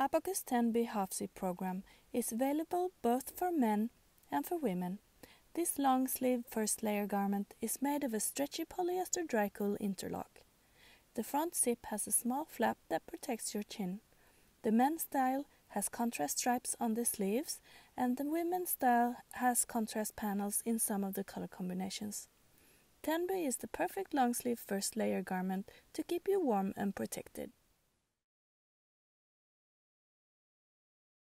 Abacus Tenby half zip program is available both for men and for women. This long sleeve first layer garment is made of a stretchy polyester dry-cool interlock. The front zip has a small flap that protects your chin. The men's style has contrast stripes on the sleeves and the women's style has contrast panels in some of the color combinations. Tenby is the perfect long sleeve first layer garment to keep you warm and protected.